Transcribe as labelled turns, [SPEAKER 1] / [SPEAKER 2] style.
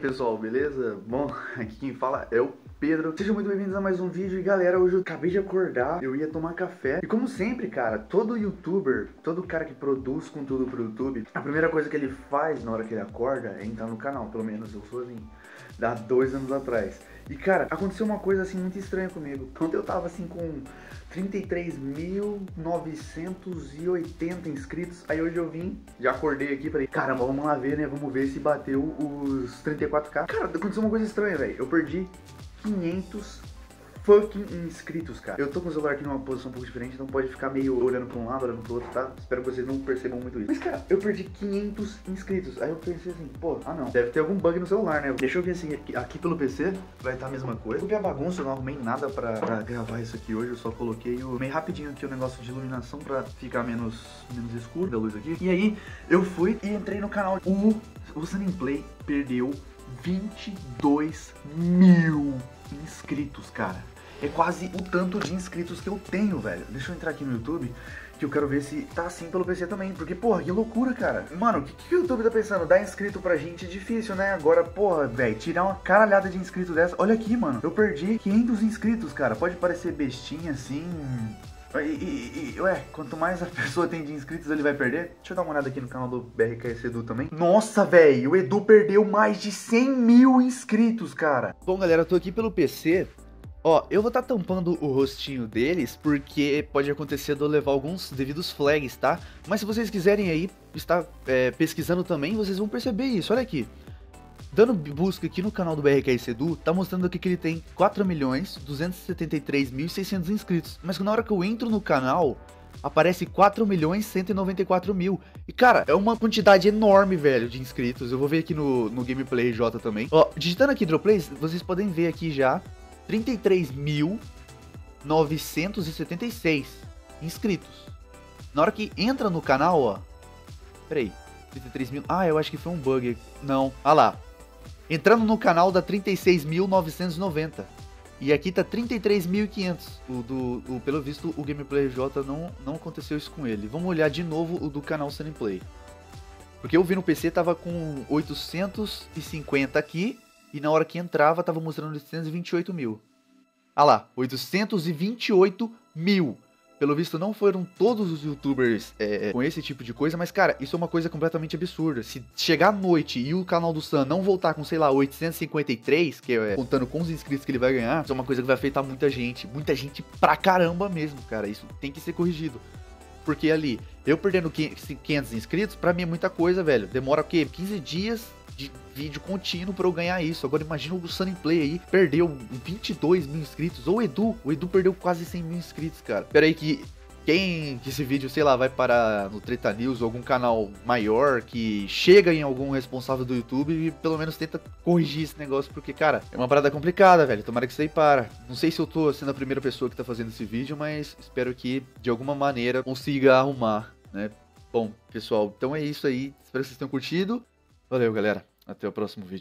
[SPEAKER 1] pessoal, beleza? Bom, aqui quem fala é o Pedro. Sejam muito bem-vindos a mais um vídeo. E galera, hoje eu acabei de acordar, eu ia tomar café. E como sempre, cara, todo youtuber, todo cara que produz conteúdo pro YouTube, a primeira coisa que ele faz na hora que ele acorda é entrar no canal. Pelo menos eu sou assim, dá dois anos atrás. E cara, aconteceu uma coisa assim muito estranha comigo. Quando eu tava assim com 33.980 inscritos. Aí hoje eu vim, já acordei aqui, falei, caramba, vamos lá ver, né? Vamos ver se bateu os 34k. Cara, aconteceu uma coisa estranha, velho. Eu perdi 500 fucking inscritos, cara. Eu tô com o celular aqui numa posição um pouco diferente, então pode ficar meio olhando pra um lado, olhando pro outro, tá? Espero que vocês não percebam muito isso. Mas, cara, eu perdi 500 inscritos. Aí eu pensei assim, pô, ah não, deve ter algum bug no celular, né? Deixa eu ver assim, aqui, aqui pelo PC vai estar tá a mesma coisa. Desculpe a bagunça, eu não arrumei nada pra, pra, gravar isso aqui hoje, eu só coloquei o, meio rapidinho aqui o negócio de iluminação pra ficar menos, menos escuro da luz aqui. E aí, eu fui e entrei no canal. O, o Sunny Play perdeu 22 mil inscritos, cara é quase o tanto de inscritos que eu tenho, velho. Deixa eu entrar aqui no YouTube, que eu quero ver se tá assim pelo PC também. Porque, porra, que loucura, cara. Mano, o que, que o YouTube tá pensando? Dar inscrito pra gente é difícil, né? Agora, porra, velho, tirar uma caralhada de inscrito dessa. Olha aqui, mano. Eu perdi 500 inscritos, cara. Pode parecer bestinha assim. E, e, e, ué, quanto mais a pessoa tem de inscritos, ele vai perder. Deixa eu dar uma olhada aqui no canal do BRKS Edu também. Nossa, velho, o Edu perdeu mais de 100 mil inscritos, cara. Bom, galera, eu tô aqui pelo PC Ó, eu vou estar tá tampando o rostinho deles, porque pode acontecer de eu levar alguns devidos flags, tá? Mas se vocês quiserem aí estar é, pesquisando também, vocês vão perceber isso, olha aqui. Dando busca aqui no canal do BRK Edu, tá mostrando aqui que ele tem 4.273.600 inscritos. Mas na hora que eu entro no canal, aparece 4.194.000. E cara, é uma quantidade enorme, velho, de inscritos. Eu vou ver aqui no, no Gameplay J também. Ó, digitando aqui Dropplays, vocês podem ver aqui já 33.976 inscritos. Na hora que entra no canal, ó. Peraí. 33 mil. Ah, eu acho que foi um bug. Não. Ah lá. Entrando no canal dá 36.990. E aqui tá 33.500. O do, o, pelo visto, o Gameplay J não, não aconteceu isso com ele. Vamos olhar de novo o do canal Sunny Play. Porque eu vi no PC tava com 850 aqui e na hora que entrava tava mostrando 828 mil. Ah lá, 828 mil. Pelo visto, não foram todos os youtubers é, com esse tipo de coisa, mas, cara, isso é uma coisa completamente absurda. Se chegar à noite e o canal do Sam não voltar com, sei lá, 853, que é contando com os inscritos que ele vai ganhar, isso é uma coisa que vai afetar muita gente. Muita gente pra caramba mesmo, cara. Isso tem que ser corrigido. Porque ali, eu perdendo 500 inscritos, pra mim é muita coisa, velho. Demora o quê? 15 dias de vídeo contínuo para eu ganhar isso. Agora imagina o Sunny Play aí, perdeu 22 mil inscritos. Ou o Edu, o Edu perdeu quase 100 mil inscritos, cara. Pera aí que quem que esse vídeo, sei lá, vai parar no Treta News ou algum canal maior que chega em algum responsável do YouTube e pelo menos tenta corrigir esse negócio, porque, cara, é uma parada complicada, velho. Tomara que isso aí para. Não sei se eu tô sendo a primeira pessoa que tá fazendo esse vídeo, mas espero que de alguma maneira consiga arrumar, né? Bom, pessoal, então é isso aí. Espero que vocês tenham curtido. Valeu, galera. Até o próximo vídeo.